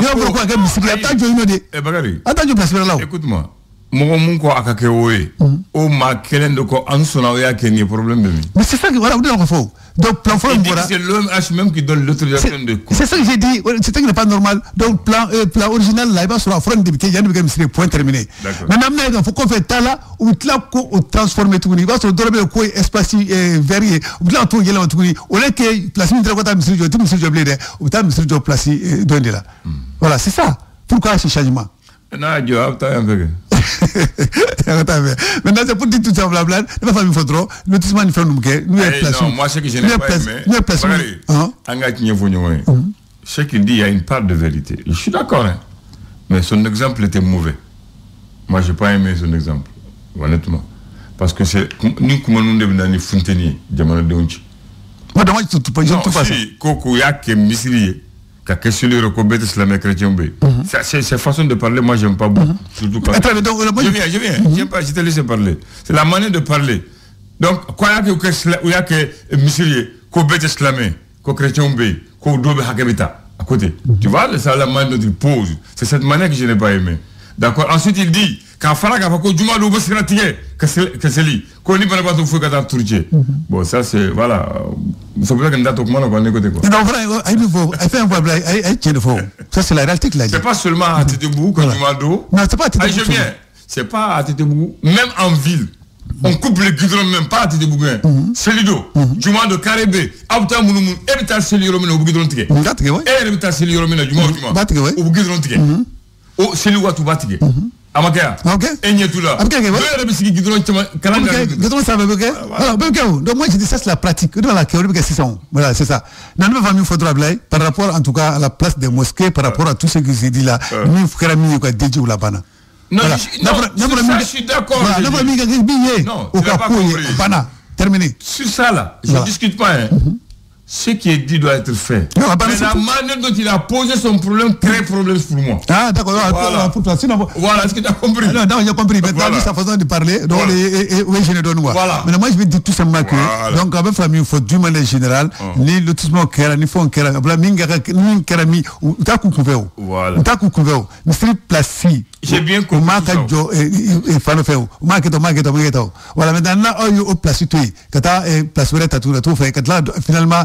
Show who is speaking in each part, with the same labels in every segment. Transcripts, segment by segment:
Speaker 1: ni y'a fɔ ko a kɛ misiri ye a bɛ taa jɔ yen nɔ de
Speaker 2: Eh, Bakari.
Speaker 1: a bɛ taa jɔ place wɛrɛ la o
Speaker 2: Écoute-moi. Mɔgɔ mun ko a ka kɛ o ye o maa kelen de ko an sɔnna o y'a kɛ nin ye problème bɛ min
Speaker 1: mais c'est ça que voilà o de la ko fɔ o donc plan fɔlɔ min bɔra
Speaker 2: c'est l'OMH même qui donne l'autorisation de
Speaker 1: C'est c'est ça que j'ai dit, c'est ça qui n'est pas normal. Donc, plan, euh, plan original, là, il va sur la front de Bité, il y a une misiri, point terminé.
Speaker 2: D'accord.
Speaker 1: Maintenant, il faut qu'on fait ça là, ou là, qu'on transforme tout, il va sur le domaine de espace verrier, ou là, tout, il y a tout, au lieu que place une dragon, misiri, tu misiri, ou tu misiri, tu place, donne là. Voilà, c'est ça. Pourquoi ce changement?
Speaker 2: n'a jɔ a bɛ taa yan fɛ kɛ
Speaker 1: Maintenant, c'est pour dire tout ça, blabla, il va falloir une photo, lotissement, il fait nous, nous,
Speaker 2: Eh,
Speaker 1: place.
Speaker 2: non, moi, ce que je n'ai pas aimé,
Speaker 1: nous, Hein?
Speaker 2: ɲɔgɔn ye ce qu'il dit il y a une part de vérité je suis d'accord hein. mais son exemple était mauvais moi j'ai pas aimé son exemple honnêtement parce que c'est ni kuma ninnu de bɛ na ni funteni ye jamanadenw ci
Speaker 1: Moi, je ne pas ça.
Speaker 2: si ko k'u y'a kɛ misiri ye ka tɛ silamɛ chrétien c'est c'est façon de parler moi j'aime pas beaucoup surtout quand
Speaker 1: Attends, mais donc, euh, moi,
Speaker 2: je viens je viens j'aime pas je te laisse parler. C'est la manière de parler. Donc ko y'a kɛ u kɛ sila- u y'a kɛ eh, misiri ye ko bɛɛ tɛ silamɛ ko chrétien bɛ yen ko dɔw bɛ hakɛ bɛ ta à côté. Tu vois c'est la manière dont il pose c'est cette manière que je n'ai pas aimé. D'accord ensuite il dit k'a fara k'a fɔ ko juma dɔw bɛ sira tigɛ ka seli. Ko ni banabaatɔ foyi ka taa turu cɛ. Bon ça c'est voilà. To kuma na quoi. Ne
Speaker 1: faux. Ça, c'est la réalité
Speaker 2: c'est pas seulement à Tétébougou que juma d'eau
Speaker 1: Non, c'est pas à Tétébougou
Speaker 2: je viens. C'est pas à Tétébougou même en ville. On coupe le goudron même pas à Tétébougou hein. juma aw bɛ taa munumunu e bɛ taa seli yɔrɔ min na u bɛ goudron tigɛ
Speaker 1: N ka tigɛ, ouais.
Speaker 2: e yɛrɛ bɛ taa seli yɔrɔ min na juma o juma
Speaker 1: Ba tigɛ, ouais.
Speaker 2: u bɛ goudron tigɛ o seli waati u b'a tigɛ t'u
Speaker 1: bɛ ouais.
Speaker 2: bɛ sigi caman kalan
Speaker 1: bien, ok. Donc moi je dis ça c'est la pratique. Voilà, c'est ça. Voilà, c'est ça. Dans notre famille, il faudra blâmer par rapport en tout cas à la place des mosquées, par rapport à tout ce que j'ai dit là. La mine soit dédiée ou la bana.
Speaker 2: non
Speaker 1: Voilà.
Speaker 2: je- non, sur ça je suis d'accord
Speaker 1: Voilà,
Speaker 2: je dis. Non, tu n'as pas compris.
Speaker 1: bana. Terminé.
Speaker 2: Sur ça, là, je ne
Speaker 1: Voilà.
Speaker 2: discute pas. Hein. Ce qui est dit doit être fait.
Speaker 1: Non,
Speaker 2: Mais
Speaker 1: c'est
Speaker 2: la
Speaker 1: tout.
Speaker 2: manière dont il a posé son problème crée problème pour moi.
Speaker 1: Ah, d'accord. Voilà.
Speaker 2: Voilà.
Speaker 1: Pour bon.
Speaker 2: Voilà, est-ce que tu as compris
Speaker 1: Non, non, j'ai compris.
Speaker 2: Voilà.
Speaker 1: lui, sa façon de parler, donc,
Speaker 2: Voilà.
Speaker 1: et, et, et, oui, je ne donne moi.
Speaker 2: Voilà.
Speaker 1: Mais moi, je vais dire tout simplement que, donc, avec famille, il faut du manière générale, ni lotissement kera, ni kera, ni kera, mi, ou, ta kukuve, ou.
Speaker 2: Voilà.
Speaker 1: Ou ta kukuve, ou. Ni sri placé.
Speaker 2: J'ai bien compris tout
Speaker 1: jo, et. Voilà, maintenant, là, oh, yo, au place, tu es. Kata, eh, place, wele, tatu, tatu, fait, kata, là, finalement,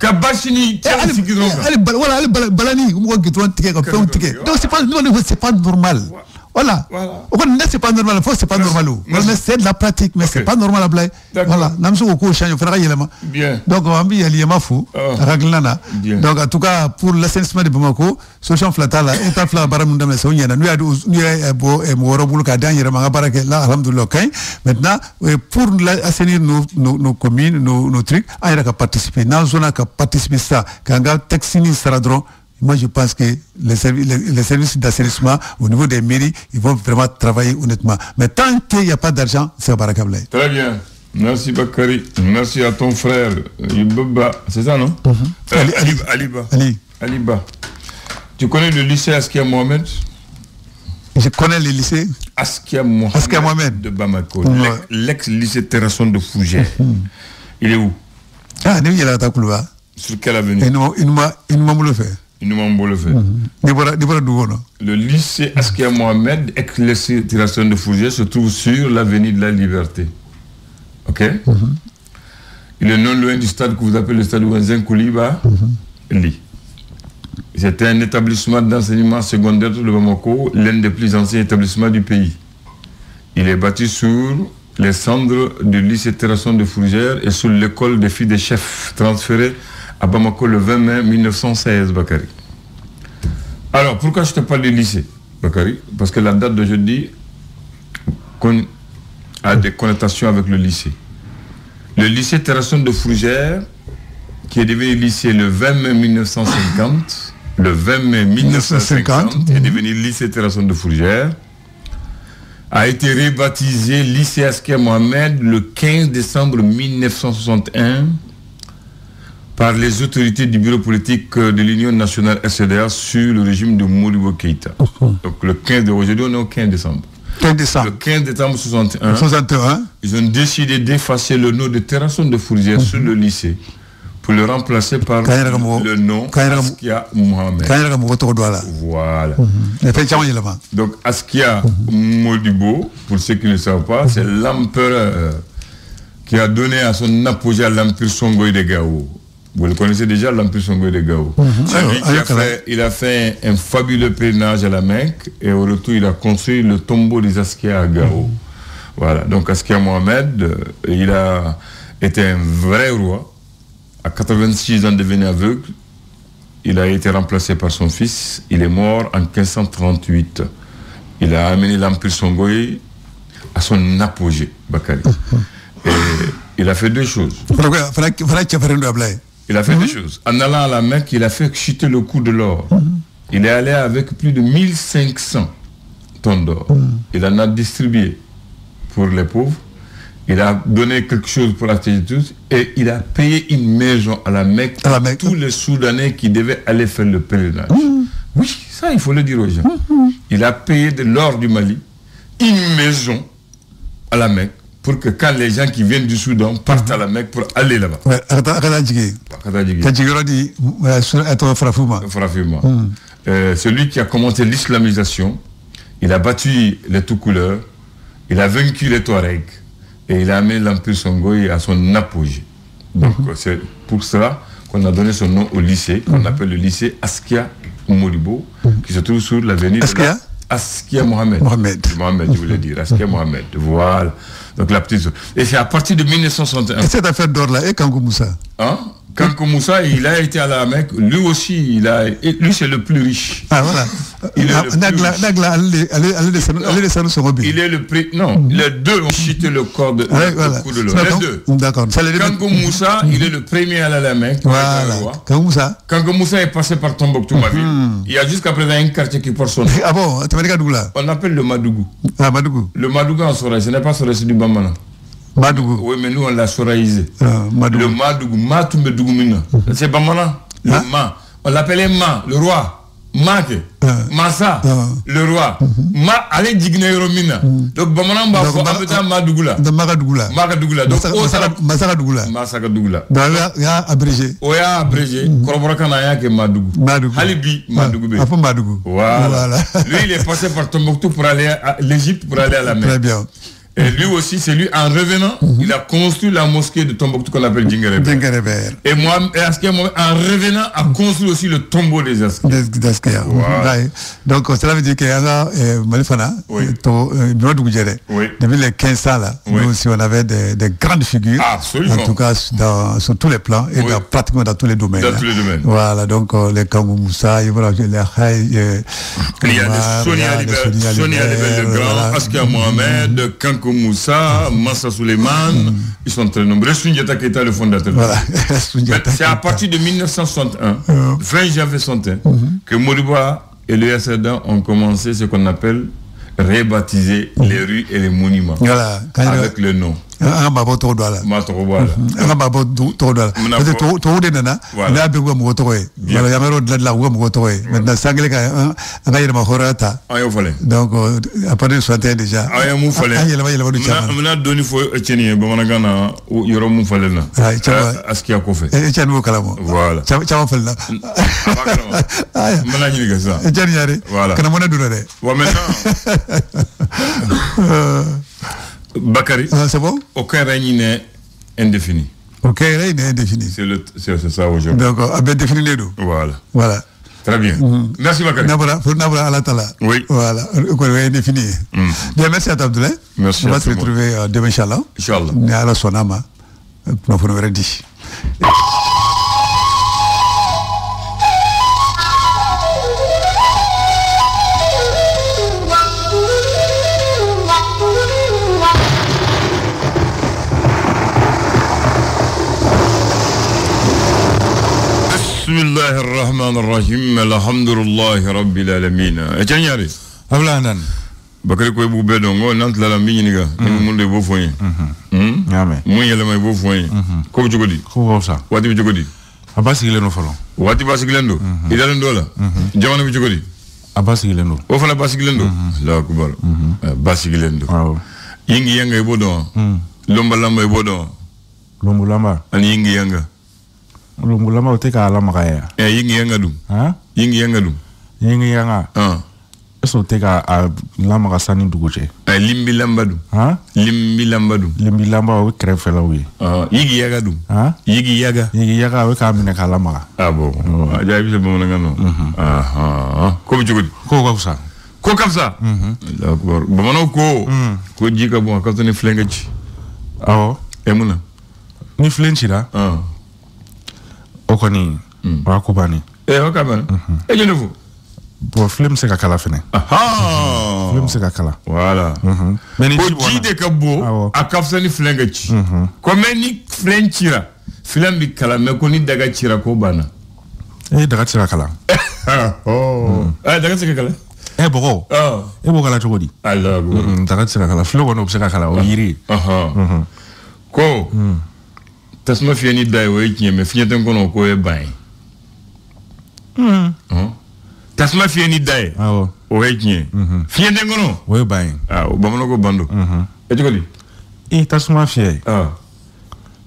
Speaker 1: ka Bachini tiens ce qui drôle.
Speaker 2: Allez, voilà,
Speaker 1: allez, balani, on va
Speaker 2: que
Speaker 1: tu tigé, comme tu
Speaker 2: tigé.
Speaker 1: Donc c'est pas, non, c'est pas normal. Ouais.
Speaker 2: Voilà.
Speaker 1: Voilà. C'est pas normal. Faut, c'est pas normal. Mais c'est de la pratique, mais c'est pas normal.
Speaker 2: D'accord.
Speaker 1: Voilà. Bɛ se k'o o fana ka yɛlɛma.
Speaker 2: Bien.
Speaker 1: Donc, an bɛ yɛlɛma fo,
Speaker 2: Ah.
Speaker 1: a ka hakilina na.
Speaker 2: Bien.
Speaker 1: Donc, en tout cas, pour l'assainissement de Bamako, solution fila t'a la. État fila ka baara min daminɛ, c'est o ɲɛna. N'u y'a di- n'u y'a eh, bɔ eh, mɔgɔ wɛrɛ bolo k'a di an yɛrɛ ma, an ka baara kɛ. Là, alhamdoulilah, o ka ɲi. Maintenant, eh, pour la- assainir nos, nos, nos communes, nos, nos trucs, an yɛrɛ ka participer. N'an sɔnna ka participer sisan, k'an ka taxe ni sara dɔrɔn, moi, je pense que les, servi- les, les services d'assainissement au niveau des mairies, ils vont vraiment travailler honnêtement. Mais tant qu'il n'y a pas d'argent, c'est Barakabla.
Speaker 2: Très bien. Merci Bakary. Merci à ton frère Ibaba. C'est ça, non? Euh,
Speaker 1: Ali-
Speaker 2: Ali- Aliba.
Speaker 1: Ali,
Speaker 2: Aliba. Tu connais le lycée Askia Mohamed?
Speaker 1: Je connais les lycées.
Speaker 2: Askia Mohamed,
Speaker 1: Askia Mohamed.
Speaker 2: de Bamako. L'ex-lycée Terrasson de Fougères. Il est où?
Speaker 1: Ah, ka taa kuluba.
Speaker 2: Sur quelle avenue? Il nous m'en le
Speaker 1: kɔnɔ.
Speaker 2: Le lycée Askia Mohamed, ex-lycée Terrasson de Fougères, se trouve sur l'avenue de la Liberté. Ok? Il est non loin du stade que vous appelez le stade Wenzen Kouliba. Li. C'était un établissement d'enseignement secondaire de Bamako, l'un des plus anciens établissements du pays. Il est bâti sur les cendres du lycée Terrasson de Fougères et sur l'école des filles des chefs, transférée à Bamako le 20 mai 1916, Bakary. Alors, pourquoi je te parle du lycée, Bakary? Parce que la date d'aujourd'hui a des connotations avec le lycée. Le lycée Terrasson de Fougères, qui est devenu lycée le 20 mai 1950, le 20 mai 1950, est devenu lycée Terrasson de Fougères, a été rebaptisé lycée Askia Mohamed le 15 décembre 1961 par les autorités du bureau politique de l'Union nationale SCDA sur le régime de Modibo Keïta. Donc le 15 de aujourd'hui, on est au 15 décembre.
Speaker 1: 15 décembre.
Speaker 2: Le 15 décembre 61,
Speaker 1: 61.
Speaker 2: ils ont décidé d'effacer le nom de Terrasson de Fourrière sur le lycée pour le remplacer par le nom Askia Mohamed. Voilà.
Speaker 1: Yɛlɛma.
Speaker 2: Donc Askia Modibo, pour ceux qui ne savent pas, c'est l'empereur qui a donné à son apogée à l'empire Songoï de Gao. Vous le connaissez déjà, l'empire Songoï de Gao. C'est lui qui a
Speaker 1: Ayok Kala.
Speaker 2: fait, il a fait un fabuleux pèlerinage à la Mecque et au retour, il a construit le tombeau des Askia à Gao. Voilà. Donc Askia Mohamed, euh, il a été un vrai roi. À 86 ans devenu aveugle, il a été remplacé par son fils. Il est mort en 1538. Il a amené l'Empire Songoï à son apogée, Bakari. Et il a fait deux choses. Il a fait deux choses. En allant à la Mecque, il a fait chuter le coût de l'or. Il est allé avec plus de 1500 tonnes d'or. Il en a distribué pour les pauvres. Il a donné quelque chose pour acheter tous. Et il a payé une maison à la Mecque
Speaker 1: À la Mecque.
Speaker 2: tous les Soudanais qui devaient aller faire le pèlerinage. Oui, ça, il faut le dire aux gens. Il a payé de l'or du Mali une maison à la Mecque pour que quand les gens qui viennent du Soudan partent à la Mecque pour aller là-bas.
Speaker 1: Ouais, euh,
Speaker 2: celui qui a commencé l'islamisation, il a battu les tout couleurs, il a vaincu les Touaregs et il a amené l'Empire Songoï à son apogée. Donc c'est pour cela qu'on a donné son nom au lycée, qu'on appelle le lycée Askia Moribo, qui se trouve sur l'avenue de
Speaker 1: Askia
Speaker 2: la- Askia? Mohamed.
Speaker 1: Mohamed.
Speaker 2: Mohamed, je voulais dire. Askia Mohamed. Voilà. Donc la petite. Et c'est à partir de 1961.
Speaker 1: Et cette affaire d'or là, et Kankou Moussa?
Speaker 2: Hein? Kanko Moussa, il a été à la Mecque. Lui aussi, il a, lui c'est le plus riche.
Speaker 1: Ah voilà.
Speaker 2: Il est
Speaker 1: Ah,
Speaker 2: le plus. Non, les deux ont chuté le corps de,
Speaker 1: Ouais,
Speaker 2: le
Speaker 1: voilà.
Speaker 2: coup de l'eau. Les deux.
Speaker 1: D'accord.
Speaker 2: Kanko Moussa, il est le premier à aller à la Mecque.
Speaker 1: Voilà. Moussa.
Speaker 2: Kanko Moussa est passé par Tombouctou, ma ville. Il y a jusqu'à présent un quartier qui porte son nom.
Speaker 1: Ah bon, ka dugu la.
Speaker 2: On appelle le Madougou.
Speaker 1: Ah Madougou.
Speaker 2: Le Madougou en Soraï, ce n'est pas c'est du Bamana.
Speaker 1: Madougou.
Speaker 2: Oui, mais nous on l'a Soraïsé.
Speaker 1: Ah,
Speaker 2: Le
Speaker 1: Madougou.
Speaker 2: Madougou, Matumbe Dougoumina. C'est Bamana. Le
Speaker 1: Ah.
Speaker 2: Ma. On l'appelait Ma, le roi. Make.
Speaker 1: Ah.
Speaker 2: Massa,
Speaker 1: Ah.
Speaker 2: le roi. Ma, allez digner Romina. Donc Bamana, on va
Speaker 1: Donc,
Speaker 2: faire
Speaker 1: Ba-
Speaker 2: un peu de Madougou là.
Speaker 1: Da Maga dugu la.
Speaker 2: Maka Dougoula. Donc,
Speaker 1: Masa-
Speaker 2: au
Speaker 1: Masaka
Speaker 2: Sarab-
Speaker 1: Masaka dugu la.
Speaker 2: Masaka Dougoula.
Speaker 1: Donc y'a y'a abrégé.
Speaker 2: Abrégé. Koroborakana y'a que Madougou.
Speaker 1: Madougou.
Speaker 2: Halibi, Madougou.
Speaker 1: Faut Madougou.
Speaker 2: Voilà. Lui, il est passé par Tombouctou pour aller à l'Égypte pour aller à la mer.
Speaker 1: Très bien.
Speaker 2: Et lui aussi, c'est lui, en revenant, il a construit la mosquée de Tombouctou qu'on appelle Djingarebe.
Speaker 1: Dengere ber.
Speaker 2: Et moi, en revenant, a construit aussi le tombeau des Askia.
Speaker 1: Daskia.
Speaker 2: Voilà.
Speaker 1: Ouais. Donc cela veut dire que euh, Mali fana
Speaker 2: Oui.
Speaker 1: euh.
Speaker 2: Oui.
Speaker 1: Depuis les 15 ans là,
Speaker 2: Oui.
Speaker 1: nous aussi on avait des, des grandes figures.
Speaker 2: Absolument.
Speaker 1: En tout cas dans, sur tous les plans et dans, pratiquement dans tous les domaines.
Speaker 2: Dans
Speaker 1: hein.
Speaker 2: tous les domaines.
Speaker 1: Voilà donc euh, les Kangou Moussa, les euh,
Speaker 2: Il y a des
Speaker 1: y
Speaker 2: Sonia Libel,
Speaker 1: Sonia
Speaker 2: Libel
Speaker 1: Libel,
Speaker 2: Grand,
Speaker 1: voilà.
Speaker 2: Askia Mohamed, Kanko Moussa, Massa Suleiman, ils sont très nombreux. Sundiata Keita, le fondateur.
Speaker 1: Voilà. Sundiata
Speaker 2: C'est à partir de 1961, 20 janvier 61, que Moriba et le SRDA ont commencé ce qu'on appelle rebaptiser les rues et les monuments
Speaker 1: Voilà.
Speaker 2: Avec le nom.
Speaker 1: An ka maabɔ tɔgɔ don a la.
Speaker 2: Matoroboala.
Speaker 1: an ka maabɔ du- tɔgɔ don a la.
Speaker 2: Na
Speaker 1: parce que tubabu de nana y'a bɛɛ k'u ka mɔgɔ tɔgɔ ye. Voilà yan yɔrɔ dilan dilan u ka mɔgɔ tɔgɔ ye. maintenant san kelen ka an ka yɛlɛma hɔrɔnya ta.
Speaker 2: An y'o falen.
Speaker 1: donc euh, à partir de 61 déjà.
Speaker 2: An ye mun falen.
Speaker 1: an yɛlɛma yɛlɛma du
Speaker 2: N bɛna-
Speaker 1: caman.
Speaker 2: n bɛna dɔɔni fɔ cɛni ye bamanankan na yɔrɔ mun falen na.
Speaker 1: Ah,
Speaker 2: Askia kɔfɛ.
Speaker 1: e cɛni b'o kalama.
Speaker 2: Voilà.
Speaker 1: caman falen na.
Speaker 2: A. N bɛna ɲininka sisan.
Speaker 1: e cɛni yare. Kana mɔnɛ na dɛ.
Speaker 2: Wa maintenant, Bakary,
Speaker 1: Ah, c'est bon?
Speaker 2: aucun règne n'est indéfini.
Speaker 1: ok yɛrɛ il est indéfini.
Speaker 2: C'est ça aujourd'hui.
Speaker 1: donc a bɛɛ définilen don.
Speaker 2: Voilà.
Speaker 1: voilà.
Speaker 2: Très bien. Merci Bakary.
Speaker 1: n'a bɔra fo n'a bɔra ala ta la.
Speaker 2: Oui.
Speaker 1: voilà o ye indéfini ye. bien merci à toi Abdoulaye.
Speaker 2: Merci
Speaker 1: on
Speaker 2: à
Speaker 1: va se
Speaker 2: toi.
Speaker 1: retrouver euh, demain inchallah.
Speaker 2: Inch'Allah.
Speaker 1: ni ala sɔnna a ma kunnafoni wɛrɛ
Speaker 2: Bismillahirrahmanirrahim. Alhamdulillah rabbil alamin. Eh, e cɛ ɲari.
Speaker 1: Abula nan.
Speaker 2: Bakari ko b'u bedo dɔn oh, n'an la n b'i ɲininka. Ni mun de i b'o fɔ n
Speaker 3: Ngame.
Speaker 2: Mun yɛlɛma may b'o fɔ n. Ko bɛ cogo?
Speaker 3: Ko ka fisa.
Speaker 2: Waati bɛ cogo di?
Speaker 3: A ba sigilen don fɔlɔ.
Speaker 2: Waati ba. I dalen la. Jamana bɛ cogo di?
Speaker 3: A ba sigilen don.
Speaker 2: O fana ba don. Alahu
Speaker 3: akubaru.
Speaker 2: Yingi yanga b'o? Lomba lamba b'o
Speaker 3: lamba.
Speaker 2: Ani yingi yanga.
Speaker 3: lungu lama uti ka ala ya
Speaker 2: ya yingi yanga lum.
Speaker 3: Ha?
Speaker 2: Yingi yanga lum.
Speaker 3: Yingi yanga
Speaker 2: ah
Speaker 3: eso uti ka lama ka sani dugu cɛ
Speaker 2: limbi lamba dum
Speaker 3: ha?
Speaker 2: Limbi lamba dum
Speaker 3: limbi lamba o kɛrɛfɛlaw ye
Speaker 2: yigi yaga dum
Speaker 3: ha?
Speaker 2: Yigi yaga.
Speaker 3: Yigi yaga o k'a minɛ k'a lamaga a
Speaker 2: ah, bon mm-hmm. a ah, jaa i bɛ se bamanankan mm-hmm. nɔ ko bɛ cogo
Speaker 3: ko ka fisa
Speaker 2: ko ka fisa mm-hmm. bamanaw mm. ko ko ji ka ka fisa ni filenkɛ ci
Speaker 3: ni filen cira o kɔni o y'a ko bannen
Speaker 2: ɛ o ka ban e jɔn de fɔ
Speaker 3: bɔn filen bɛ se ka kala fɛnɛ filen bɛ se ka kala ni
Speaker 2: ko
Speaker 3: ji
Speaker 2: de ka bon a ka fisa ni filen ka ci ko mɛ ni filen cira filen kala mɛ ko ni daga cira ko banna
Speaker 3: e daga tɛ se ka kala
Speaker 2: ɛ daga se kala?
Speaker 3: E bɔgɔ e b'o kala cogo di daga tɛ se ka kala. Filen kɔni o bɛ se ka kala o yiri ye
Speaker 2: ko tasuma fiyɛ ni da ye o ye tiɲɛ mɛ fiɲɛ tɛ n kɔnɔ k'o ye ban. Ye Ɔhɔn. tasuma fiyɛ ni da ye o ye tiɲɛ fiɲɛ tɛ n kɔnɔ
Speaker 3: o ye ban ye.
Speaker 2: Ah o bamananw ko ban don e cogo di?
Speaker 3: E tasuma fiyɛ
Speaker 2: ah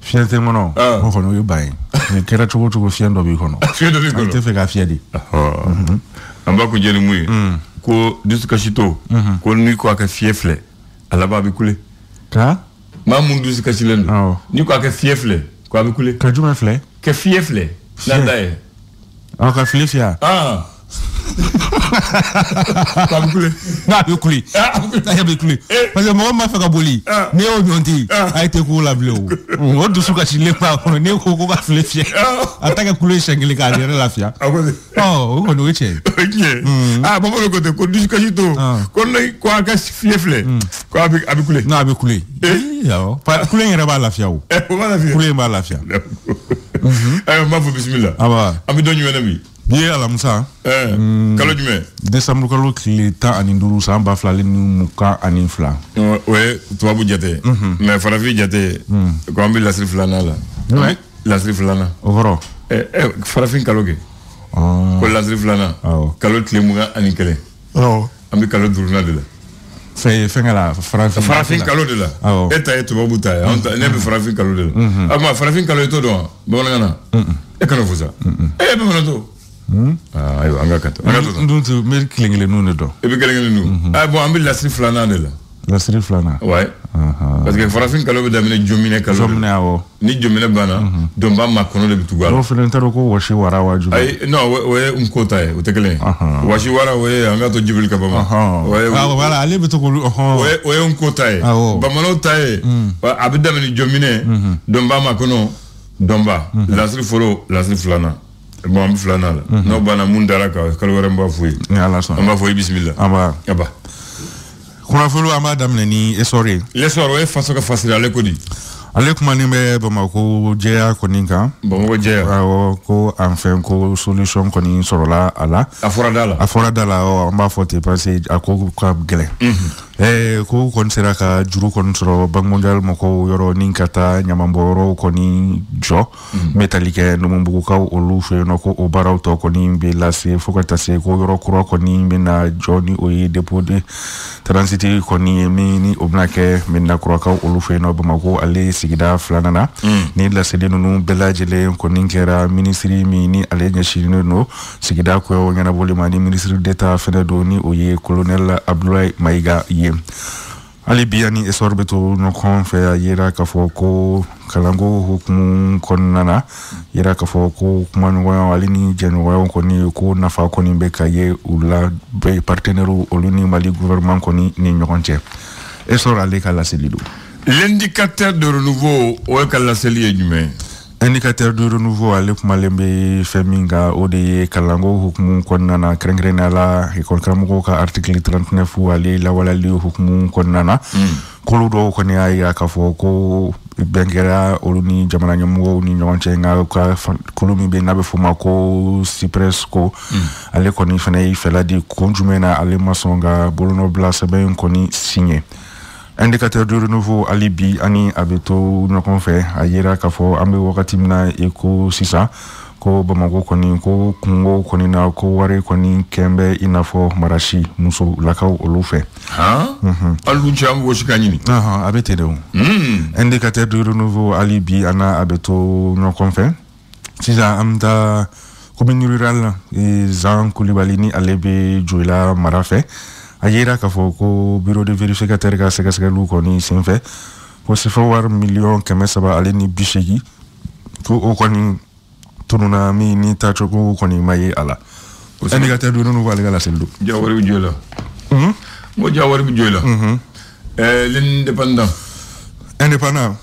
Speaker 3: fiɲɛ tɛ n kɔnɔ o kɔni o ye ban ye. Mɛ kɛra cogo o cogo fiɲɛ dɔ b'i kɔnɔ.
Speaker 2: Fiɲɛ dɔ b'i
Speaker 3: i
Speaker 2: kɔnɔ.
Speaker 3: tɛ fɛ k'a fiyɛ de.
Speaker 2: Ɔhɔ. an b'a ko jɛ ni mun ye. Ko dusukasitɔ ko n'i ko a ka fiyɛ filɛ a laban a bɛ kule.
Speaker 3: Ka?
Speaker 2: Maa mun dusukasilen don. N'i ko a ka fiyɛ filɛ Kwa mi koule?
Speaker 3: Ka djouman
Speaker 2: fle? Ke fye fle?
Speaker 3: Nan
Speaker 2: daye? An
Speaker 3: ah, ka fle
Speaker 2: fya? An! Ah. bɛ kule
Speaker 3: n'a
Speaker 2: Ah, a bɛ kule.
Speaker 3: a bɛ kule parce que mɔgɔ min b'a fɛ ka boli n'i y'o ɲɔnti a ye tɛ k'o la bilen o o dusu kasilen b'a kɔnɔ n'e ko ko ka fili fiyɛ a ta kɛ kulo siɲɛ kelen k'a yɛrɛ lafiya
Speaker 2: a ko ten.
Speaker 3: ɔ o kɔni o ye tiɲɛ ye
Speaker 2: o ye tiɲɛ bamananw ko ten ko dusukasitɔ ko ne ko a ka fiyɛ filɛ ko a bɛ a bɛ kule.
Speaker 3: N'a bɛ kule. Awɔ kule in yɛrɛ b'a lafiya o
Speaker 2: o b'a la
Speaker 3: kule in b'a lafiya
Speaker 2: ayiwa n b'a fɔ bisimila
Speaker 3: aba.
Speaker 2: An bɛ dɔn jumɛn na bi
Speaker 3: bi ye alamisa
Speaker 2: ɛɛ kalo jumɛn
Speaker 3: desanburu kalo tile tan ani duuru san ba fila ale ni mugan ani fila
Speaker 2: o ye tubabu jate mɛ farafin jate ko an bɛ lasiri filanan la
Speaker 3: Ouais.
Speaker 2: lasiri filanan
Speaker 3: o kɔrɔ
Speaker 2: ɛ ɛ farafin kalo kɛ ko lasiri filanan
Speaker 3: Awɔ.
Speaker 2: kalo tile mugan ani kelen an bɛ kalo duurunan de la
Speaker 3: fɛn fɛnkɛ la farafin
Speaker 2: farafin kalo de la
Speaker 3: Awɔ.
Speaker 2: e ta ye tubabu ta ye anw ta ne bɛ farafin kalo de la o tuma farafin kalo i t'o dɔn wa bamanankan na e kana fo e ye bamanan to ayiwa an ka ka to
Speaker 3: n dun tɛ n bɛ kelen kelenninw de dɔn
Speaker 2: i bɛ kelen kelen nu a bɔn an bɛ lasiri filanan de la
Speaker 3: lasiri filanan
Speaker 2: ouais parce que farafin kalo bɛ daminɛ jominɛ kalo la
Speaker 3: awɔ
Speaker 2: ni jominɛ banna dɔnba ma kɔnɔ de bɛ tugu a la
Speaker 3: dɔw fana t'a dɔn ko wɔsi wara wa jumɛn
Speaker 2: ayi non o ye n ko ta ye o tɛ kelen ye wasi wara o ye an ka to jibiri ka bama o ye
Speaker 3: awɔ wala ale bɛ to k'olu
Speaker 2: o ye n ko ta ye
Speaker 3: Awɔ.
Speaker 2: bamananw ta ye wa a bɛ daminɛ jominɛ dɔnba ma kɔnɔ dɔnba lasiri fɔlɔ lasiri filanan an bɛ filanan la n'o banna mun dara kan kalo wɛrɛ n b'a fɔ ye
Speaker 3: ni ala
Speaker 2: an
Speaker 3: sɔnna
Speaker 2: b'a. Fɔ i bisimila
Speaker 3: an b'a an b'a daminɛ ni esɔri ye
Speaker 2: l'espoir o ye faso ka fasiri ale ko di?
Speaker 3: Ale kumanin bɛ bamako jɛya kɔni kan
Speaker 2: bamakɔ jɛya
Speaker 3: awɔ ko an fɛn ko solution kɔni sɔrɔla a la
Speaker 2: a fɔra da la.
Speaker 3: A fɔra da la ɔ an b'a fɔ ten parce que a ko ka gɛlɛn ɛɛ ko kɔni sera ka juru kɔni sɔrɔ bank mondial mɔgɔw yɔrɔ ni ka taa ɲamanbɔyɔrɔw kɔni jɔ n bɛ tali kɛ numubugukaw olu fɛ yen nɔ ko o baaraw tɔ kɔni bɛ lase fo ka taa se ko yɔrɔ kura kɔni bɛna jɔ ni o ye dépôt de transiti kɔni ye min ni o bɛna kɛ ka olu fɛ yen nɔ bamakɔ ale sigida filanan na ni laseli ninnu bɛɛ lajɛlen kɔni kɛra minisiri min ni ale ɲɛsinnen don sigida kɔyɔ ɲɛnabɔli ma ni minisiri d'etat fɛnɛ don ni o ye colonel abdoulaye maiga ye hali bi ani esɔri bɛ to ɲɔgɔn fɛ a yera k'a fɔ ko kalanko hukumu kɔnɔna na yera k'a fɔ ko kumaɲɔgɔnya hali ni jɛɲɔgɔnyaw kɔni ko nafa kɔni bɛ ka ye u la bɛ partenaires olu ni mali gouvernement kɔni ni ɲɔgɔn cɛ esɔri ale ka laseli don
Speaker 2: l'indicateur de renouveau o ye ka laseli ye jumɛn
Speaker 3: indicateur de renouveau ale kumalen be fɛn min o de ye kalanko hukumu kɔnɔna na kɛrɛnkɛrɛnnenya la ekɔli karamɔgɔw ka article 39 ale lawaleli hukumu kɔnɔna na kolu dɔw kɔni y'a yira k'a fɔ ko bɛn kɛra olu ni jamana ɲɛmɔgɔw ni ɲɔgɔn cɛ nka ka kulu min bɛ yen n'a bɛ f'o ma ko cypress ko ale kɔni fana y'i fɛla di kun jumɛn na ale ma sɔn ka bolonɔ bila sɛbɛn kɔni siɲɛ indicateur de renouveau hali bi ani a bɛ to ɲɔgɔn fɛ a yira k'a fɔ an bɛ wagati min na i ko sisan ko bamako kɔni ko kungo kɔni na ko wari kɔni kɛn bɛ i n'a fɔ marasi musolakaw olu fɛ
Speaker 2: hali cɛ an bɛ wɔsi ka ɲini
Speaker 3: a bɛ ten de o indicateur de renouveau hali bi ana a bɛ to ɲɔgɔn fɛ sisan an bɛ taa commune rural eh, zan kulibali ni ale bɛ joyila mara fɛ a yira k'a fɔ ko bureau de vérificateur ka sɛgɛsɛgɛliw kɔni senfɛ ko sefa wari miliyɔn kɛmɛ saba ale ni bi seegin ko o kɔni tununa min ni tacogo kɔni ma ye a la indicateur de renouveau ale ka laseli don
Speaker 2: ja bi jo la. Ko jawari bi jo la. Ɛɛ l'indépendant
Speaker 3: indépendant.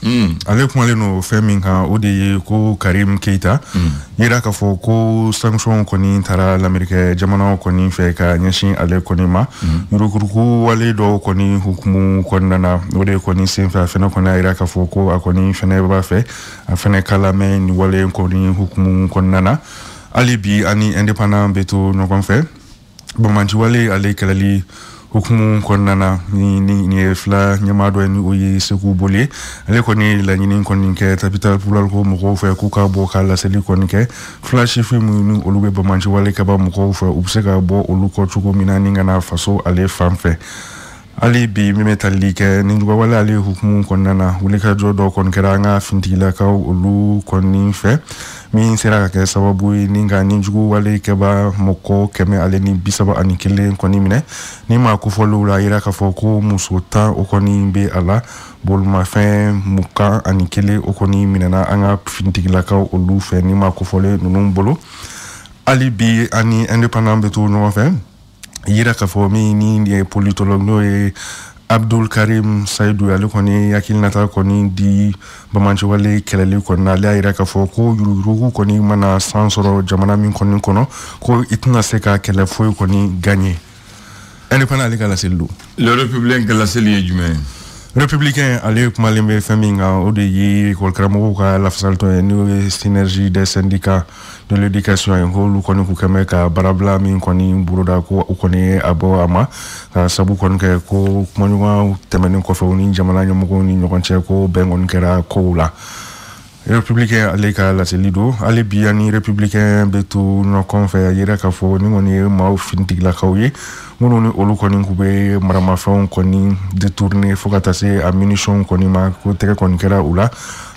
Speaker 3: Ale kumalen no fɛn min kan o de ye ko karim keita. Mm. yira k'a fɔ ko sanction kɔni taara lamerikɛ jamanaw kɔni fɛ ka ɲɛsin ale kɔni ma. Yurukuruku wale dɔw kɔni hukumu kɔnɔna na o de kɔni senfɛ a fɛnɛ kɔni a yira k'a fɔ ko a kɔni fɛnɛ b'a fɛ a fɛnɛ ka lamɛn wale kɔni hukumu kɔnɔna na hali bi ani indépendant bɛ to ɲɔgɔn fɛ bamaci wale ale kɛlɛli hukumu kɔnɔna na ni ye fila ɲɛmaa dɔ ni o ye segu boli. Ye ale kɔni laɲini kɔni kɛ capital plural ko mɔgɔw fɛ k'u ka bɔ ka laseli kɔni kɛ fila sifi minnu ni olu bɛ bamaci wale kɛba mɔgɔw fɛ u be se ka bɔ olu kɔ cogo min na ni kana faso ale fan fɛ hali bi min bɛ talili kɛ ni jugawale ale hukumu kɔnɔna na wulikajɔ dɔ kɔni kɛra an ka fintigilakaw olu kɔni fɛ min sera ka kɛ sababu ye ni ka ni juguwale kɛba mɔgɔ kɛmɛ ale ni bisaba ani kelen kɔni minɛ ni ma kofɔliw la yira k'a fɔ ko muso tan o kɔni bɛ a la bolimafɛn mugan ani kelen o kɔni minɛna an ka fintigilakaw olu fɛ ni ma kofɔlen ninnu bolo hali bi ani indépendant bɛ to ɲɔgɔn fɛ yira k'a fɔ min ni politologue n'o ye abdul karim saidu ale kɔni hakilinata kɔni di bamanciwale kɛlɛli kɔni na ale y'a yira k'a fɔ ko yuruguyurugu kɔni mana san sɔrɔ jamana min kɔni kɔnɔ ko i tɛna se ka kɛlɛ foyi kɔni gagné indépendant ale ka laseli don
Speaker 2: le républicain ka laseli ye jumɛn ye
Speaker 3: Républicain Aliou Malembe Feminga Odeyi Kolkramuka Lafsalto ni Synergie des syndicats de l'éducation ngolu koni ku kukeme ka barabla min koni buruda ko koni abo ama ka sabu koni ke ko kumaɲɔgɔn tɛmɛnin kɔfɛ u ni jamana ɲɛmɔgɔw ni ɲɔgɔn ko bɛn kɔni kɛra kow la républicain ale ka laseli do ale bi ani républicain bɛ to ɲɔgɔn fɛ a yira k'a fɔ ni kɔni ye maaw finitigilakaw ye minnu ni olu kɔni k'u bɛ maramafɛnw kɔni détourner fo ka taa se a munitions kɔni ma ko tɛgɛ kɔni kɛra u la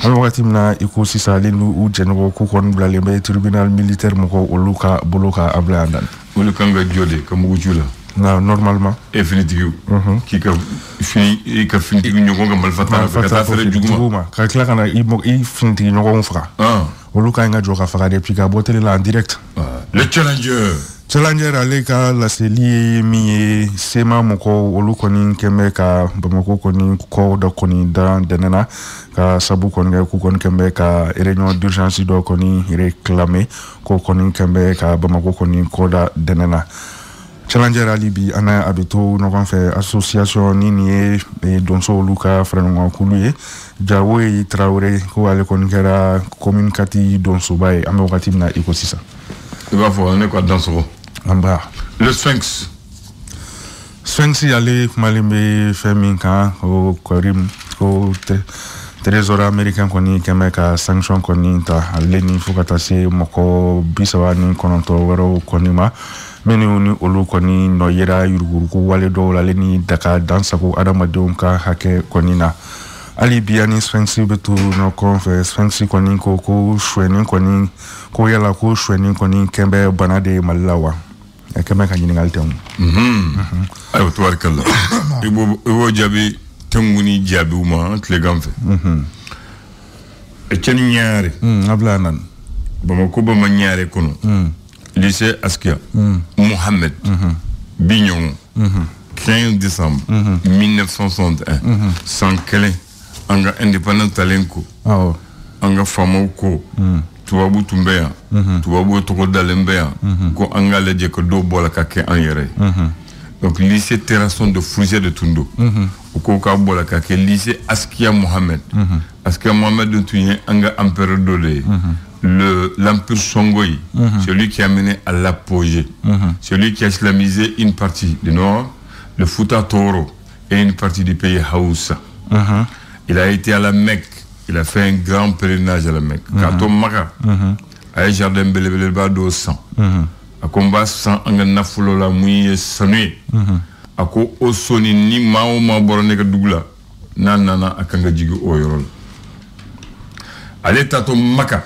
Speaker 3: an bɛ wagati min na i ko sisan ale ni u jɛɲɔgɔn ko kɔni bilalen bɛ tribunal militaire mɔgɔw olu ka bolo ka a bila yan dani
Speaker 2: olu kan ka jɔ de ka mugu ju la
Speaker 3: nka normalement.
Speaker 2: E finitigiw k'i ka fini i ka finitigi ɲɔgɔn ka marifa ta ka taa fɛrɛ jugu ma
Speaker 3: ma ka tila ka na i finitigi ɲɔgɔnw faga olu ka ɲi ka jɔ ka faga de puis ka bɔ la en direct.
Speaker 2: Ah, le challenger.
Speaker 3: Challenger ale ka laseli ye min ye sema mɔgɔw olu kɔni kɛn bɛ ka bamako kɔni kɔ dɔ kɔni da dɛnɛ na ka sabu kɔni kɛ k'u kɔni kɛn bɛ ka réunion d'urgence dɔ kɔni réclamer k'o kɔni kɛn bɛ ka bamako kɔni kɔ da dɛnɛ na challenger hali bi an n'a a bɛ to ɲɔgɔn fɛ association ni nin ye eh, donso olu ka faraɲɔgɔnkulu ye jawo ye tarawele ko ale kɔni kɛra communicati donsoba ye an bɛ wagati min na i ko sisan
Speaker 2: i b'a fɔ ne ka dansogo
Speaker 3: an ba
Speaker 2: le sphinx.
Speaker 3: Sphinx ale kumalen bɛ fɛn min kan o karim ko trésor américain kɔni kɛmɛ ka sanction kɔni ta ale ni fo ka taa se mɔgɔ bi saba ni kɔnɔntɔn wɛrɛw kɔni ma minnu ni olu kɔni nɔ yera yurugurugu wale dɔw la ale ni daga dansago adamadenw ka hakɛ kɔni na hali bi ani sphinx bɛ to ɲɔgɔn fɛ sphinx kɔni ko ko suɛni kɔni ko yala ko suɛni kɔni kɛnbɛ bana de ye mali la wa a kɛnbɛ ka ɲininkali tɛ mun
Speaker 2: ayiwa tubarikala i b'o jaabi tɛnku ni jaabiw ma tilegan fɛ cɛni ɲaare
Speaker 3: a bila a nana.
Speaker 2: bamako bama ɲaare kɔnɔ lycée askia. Mohamed Bignon. Ɲɔgɔn 15 décembre 1961 san kelen an ka indépendance talen ko an ka faamaw ko tubabu tun bɛ yan tubabu tɔgɔ dalen bɛ yan ko an ka lajɛ ka dɔw bɔ la ka kɛ an yɛrɛ ye donc lycée terrasson de Fougère de Tundo o ko ka ka ke lycée Askia Mohamed. Askia Mohamed de Tunye anga empereur le l'empire Songoï celui qui a mené à l'apogée. Celui qui a islamisé une partie du nord le Fouta Toro et une partie du pays Haoussa il a été à la Mecque. Il a fait un grand pèlerinage à la Mecque. Kato Maka a ye jardin belebeleba dɔ san a ko n b'a san an ka nafolo la mun ye sanu ye a ko o soni ni maa o maa bɔra ne ka dugu la n'a nana a kan ka jigin o yɔrɔ la ale taatɔ maka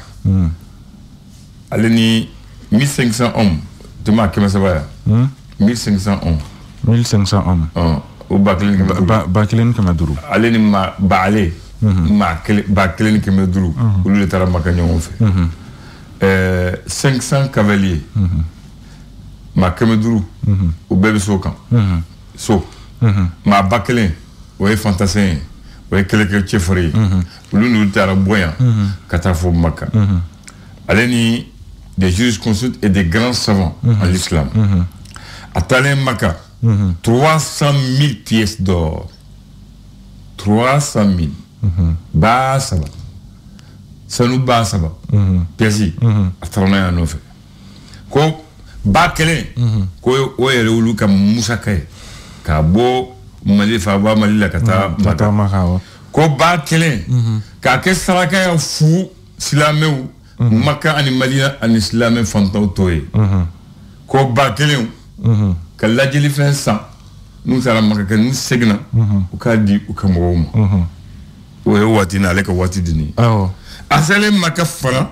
Speaker 2: ale ni 1500 hommes tuma kɛmɛ saba ya 1500 hommes
Speaker 3: 1500 hommes
Speaker 2: o ba kelen ni kɛmɛ duuru
Speaker 3: ba kelen ni kɛmɛ duuru
Speaker 2: ale ni maa ba ale. Maa kelen ba kelen ni kɛmɛ duuru olu de taara maka ɲɔgɔn fɛ euh, 500 cavaliers maa kɛmɛ duuru. O bɛɛ bɛ so kan. So. Maa ba kelen o ye fantasin ye. O ye kɛlɛkɛ cɛfarin ye. Olu n'olu taara bɔ yan ka taa fɔ maka ale ni des jurisconsultes et des grands savants en l'islam a taalen maka 300 000 pièces d'or. 300 000 baa saba. Sanu baa saba. Pièces a taara n'a y'a nɔfɛ. Ko ba kelen ko o yɛrɛ olu ka musaka ye k'a bɔ mali faaba mali la ka taa
Speaker 3: ka maka
Speaker 2: ko ba kelen k'a kɛ saraka ya fu silamɛw maka ani madina ani silamɛ fantanw tɔ ye ko ba kelen ka lajɛlifɛn san n'u taara maka kɛ n'u seginna u k'a di u ka mɔgɔw ma o ye waati na ale ka waati di nin ye a selen ma kɛ fana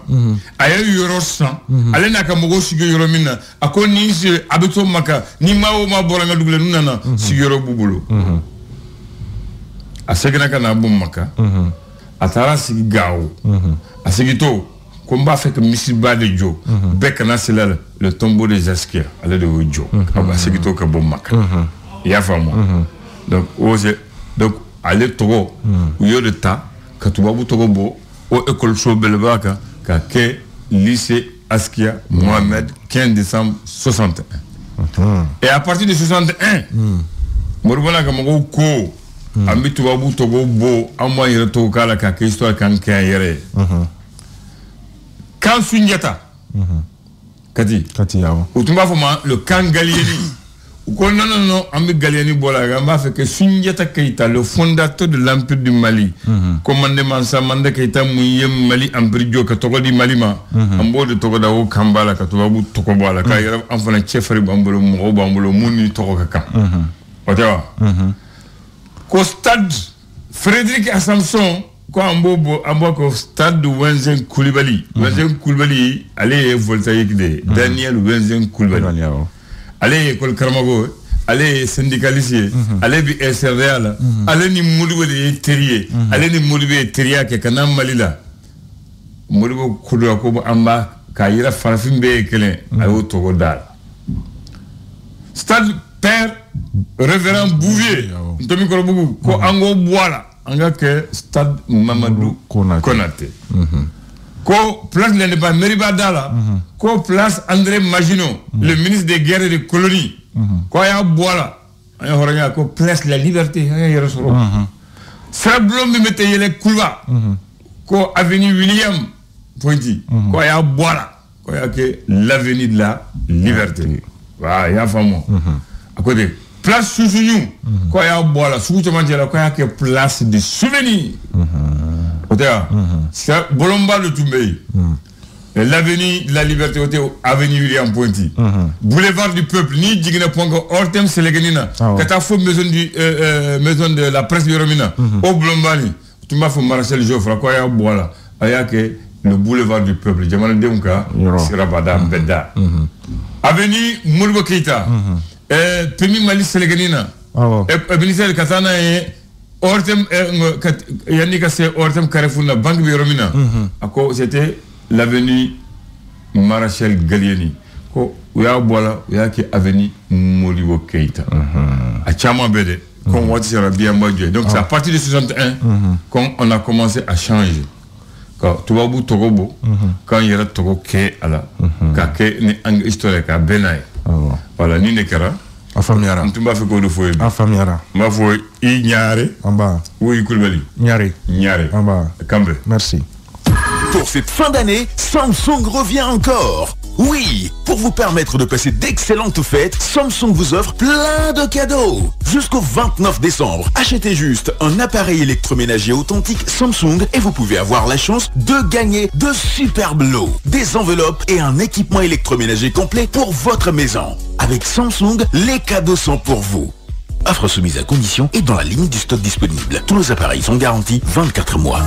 Speaker 2: a ye yɔrɔ san ale n'a ka mɔgɔw sigi yɔrɔ min na a ko ni se a bɛ to maka ni maa o maa bɔra n ka dugu la n'u nana sigiyɔrɔ b'u bolo a seginna ka na bɔ maka. A taara sigi gawo a sigitɔ ko n b'a fɛ ka misiba de jɔ bɛɛ kana seli a la le tombeau des Askia ale de y'o jɔ a sigitɔ ka bɔ maka. I y'a faamu donc ose donc ale tɔgɔ u y'o de ta ka tubabu tɔgɔ bɔ o école belebeleba kan ka kɛ lycée Askia Mohamed 15 décembre 61 et à partir de 61 moribana ka mɔgɔw ko an bɛ tubabu tɔgɔ bɔ an b'an yɛrɛ tɔgɔ k'a la k'a kɛ histoire k'an kɛ an yɛrɛ ye kan sunjata kati
Speaker 3: kati awɔ
Speaker 2: o tun b'a fɔ ma le kan u ko non non non an bɛ galiyeni bɔ la an b'a fɛ que sunjata keyita le fondateur de l'empire du mali commandé mande mansa mande keyita mun ye mali empire jɔ ka tɔgɔ di mali ma an b'o de tɔgɔ da o kan b'a la ka tubabu tɔgɔ bɔ a la k'a yɛrɛ an fana cɛfarin b'an bolo mɔgɔw b'an bolo mun ni tɔgɔ ka kan o tɛ wa ko stade frédéric assamson ko an b'o bɔ an b'a ko stade wɛnzɛn kulibali wɛnzɛn kulibali ale ye voltaïque de ye daniel wɛnzɛn kulibali ale ye école karamɔgɔ ale ye syndicaliste ye ale bi SRDA la ale ni Modibo de ye teri ye ale ni Modibo ye teriya kɛ ka na Mali la. Modibo kodɔn ko an b'a k'a yira farafin bɛɛ ye kelen a y'o tɔgɔ da. La stade père révérend Bouvier
Speaker 3: awɔ.
Speaker 2: Ntomi Kɔrɔbugu ko an k'o bɔ a la. An ka kɛ stade Mamadou
Speaker 3: Konaté.
Speaker 2: Ko place de l'indépendance Meriba da la ko place André Maginot le ministre des guerres et des colonies. Ko a y'a bɔ a la an ye hɔrɔnya ko place la liberté an ye yɛrɛ sɔrɔ sirabulon min bɛ tɛ yɛlɛ kuluba ko avenue William Ponty ko a y'a bɔ a la ko a y'a kɛ l'avenue de la liberté. Wa i y'a faamu a ko de place Susuɲu ko a y'a bɔ a la sugu cɛmancɛ la ko a y'a kɛ place de souvenir o tɛ wa sira bolonba de tun bɛ yen l'avenue de la liberté o tɛ avenue William Ponty boulevard du peuple n'i jiginna pont kan Hortem Selegeni na
Speaker 3: Awɔ.
Speaker 2: ka taa fo maison du maison de la presse yɔrɔ min na o bolonba nin u tun b'a fɔ Marcel Joffre ko a y'a bɔ a la a y'a kɛ le boulevard du peuple. Jamanadenw ka
Speaker 3: Yɔrɔ.
Speaker 2: sirabada bɛɛ da avenue Modibo Keita Pemi Mali Selegeni na
Speaker 3: awɔ
Speaker 2: Eh, ministère ka taa n'a ye Hortem eh, yanni ka se Hortem Carrefour la banque bɛ yɔrɔ min na a ko c'était l'avenue Marachal Galieni ko u y'a bɔ a la u y'a kɛ avenue Modibo Keita. A caman bɛ dɛ comme waati sera bi an b'a jɔ donc c'est à partir de 61 qu'on a commencé à changer. Ka tubabu tɔgɔ bɔ k'an yɛrɛ tɔgɔ kɛ a la k'a kɛ ni an ka histoire k'a bɛn n'a ye
Speaker 3: awɔ
Speaker 2: voilà ni ne kɛra
Speaker 3: a
Speaker 2: n tun b'a fɛ k'o de fɔ ye bi.
Speaker 3: A faamuyara
Speaker 2: n b'a fɔ i ɲaare
Speaker 3: an b'a
Speaker 2: ou i kulubali
Speaker 3: ɲare
Speaker 2: ɲaare
Speaker 3: an b'a
Speaker 2: kanbɛ
Speaker 3: merci.
Speaker 4: Pour cette fin d'année, Samsung revient encore. Oui, pour vous permettre de passer d'excellentes fêtes, Samsung vous offre plein de cadeaux. Jusqu'au 29 décembre, achetez juste un appareil électroménager authentique Samsung et vous pouvez avoir la chance de gagner de superbes lots, des enveloppes et un équipement électroménager complet pour votre maison. Avec Samsung, les cadeaux sont pour vous. Offre soumise à condition et dans la limite du stock disponible. Tous nos appareils sont garantis 24 mois.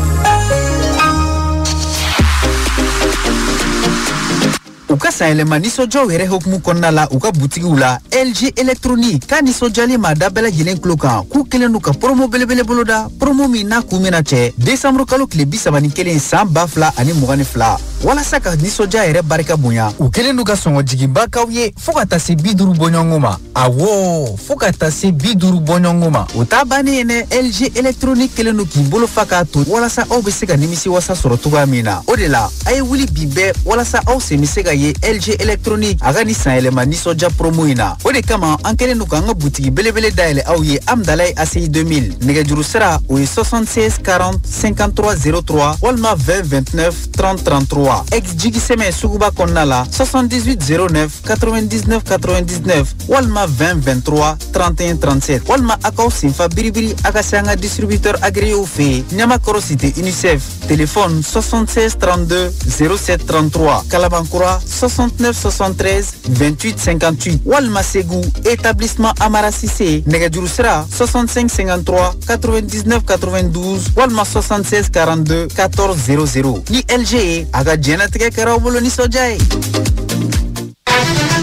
Speaker 5: U ka sanyɛlɛma nisɔndiyaw yɛrɛ hokumu kɔnɔna la u ka butigiw la lg electronique k'a nisɔndiyalen ma da bɛɛ lajɛlen tulo kan k'u kelen do ka promo belebele boloda promo min n'a kun bena cɛ desanburu tile bisaba ni kelen saan ba fila ani mugan ni fila walasa ka nisɔndiya yɛrɛ barika bonya. U kelen do ka sɔngɔ jiginba k'aw ye fɔɔ ka taa se bi duru bɔɲɔgɔnko ma awɔ fɔɔ ka taa se bi duru bɔɲɔgɔnko ma o t'a bannen ye lg electronique kelen do k'i bolo fa k'a to walasa aw be se ka nimisi wasa sɔrɔ togoya min na o de la a ye wuli bi bɛɛ walasa aw sen be se ka ye lg electronique. A ka ni sanyɛlɛma nisɔndiya promo yi na. O de kama an kelen do k'an ka butigi belebele dayɛlɛ aw ye amdalaye aci 2000 nɛgɛjuru sira o ye 76 40 53 03 walima 20 29 30 33 ex jigi sɛmɛ suguba kɔnɔna la 78 09 99 99 walima 20 23 31 37 walima a k'aw senfa biribiri a ka se an ka distributeur agréyew fe yen ɲamakɔrɔ site unicef. Telefɔne 76 32 07 33 kalabankura 69 73 28 58 walima segu établissement amara sise nɛgɛjuru sira 65 53 99 92 walima 76 42 14 00 ni lg ye a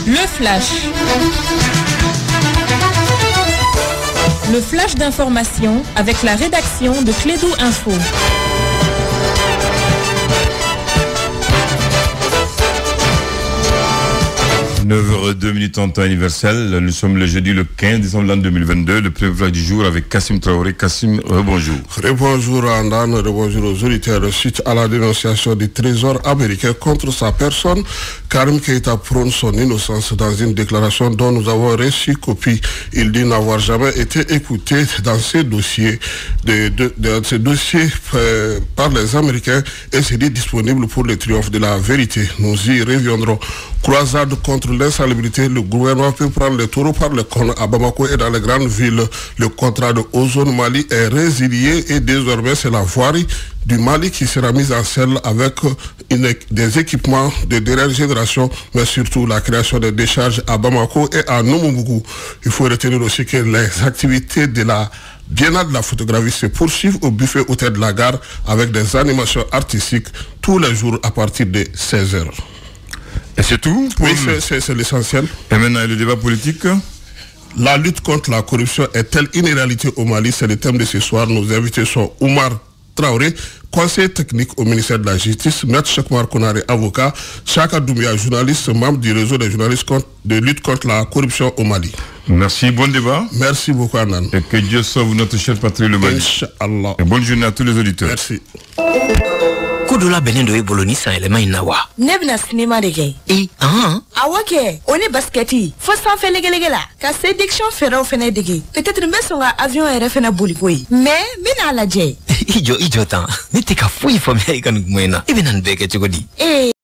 Speaker 6: Le flash. Le flash d'information avec la rédaction de Clédou Info.
Speaker 2: 9h02 minutes en temps universel. Nous sommes le jeudi le 15 décembre l'an 2022. Le vlog du jour avec Kassim Traoré. Kassim, bonjour.
Speaker 7: Bonjour Andan, bonjour aux auditeurs. Suite à la dénonciation du trésor américain contre sa personne, Karim Keita prône son innocence dans une déclaration dont nous avons reçu copie. Il dit n'avoir jamais été écouté dans ces dossiers, de, de, de euh, par les Américains et s'est dit disponible pour le triomphe de la vérité. Nous y reviendrons. Croisade contre l'insalubrité, le gouvernement peut prendre le taureau par le cornes à Bamako et dans les grandes villes. Le contrat de Ozone Mali est résilié et désormais c'est la voirie du Mali qui sera mise en scène avec des équipements de dernière génération, mais surtout la création de décharges à Bamako et à Nomobougou. Il faut retenir aussi que les activités de la Biennale de la photographie se poursuivent au buffet hôtel de la gare avec des animations artistiques tous les jours à partir de 16h.
Speaker 2: Et c'est tout pour
Speaker 7: Oui, c'est- l'essentiel.
Speaker 2: Et maintenant, le débat politique
Speaker 7: La lutte contre la corruption est-elle une réalité au Mali? C'est le thème de ce soir. Nos invités sont Oumar Traoré, conseiller technique au ministère de la Justice, Maître Chekmar Konare, avocat, Chaka Doumbia, journaliste, membre du réseau des journalistes contre- de lutte contre la corruption au Mali.
Speaker 2: Merci, bon débat.
Speaker 7: Merci beaucoup, Anan.
Speaker 2: Et que Dieu sauve notre chère patrie, le Mali.
Speaker 7: Inch'Allah.
Speaker 2: Et bonne journée à tous les auditeurs.
Speaker 7: Merci.
Speaker 8: Ko dɔ labɛnnen dɔ e bolo ni san yɛlɛma in na wa
Speaker 9: ne bena sinema de kɛ
Speaker 8: e ahan
Speaker 9: awɔ kɛ o ni basikɛti fɔ sanfɛ legelege la. Ka séduction fɛrɛw fɛnɛ dege. Peut-être n be sɔn ka avion yɛrɛ fɛnɛ boliko ye mais n ben'a lajɛ
Speaker 8: i jɔ i jɔ tan. Ne tɛ ka foyi faamuya i ka nin kuma in na i bena nin bɛɛ kɛ cogo di
Speaker 9: ee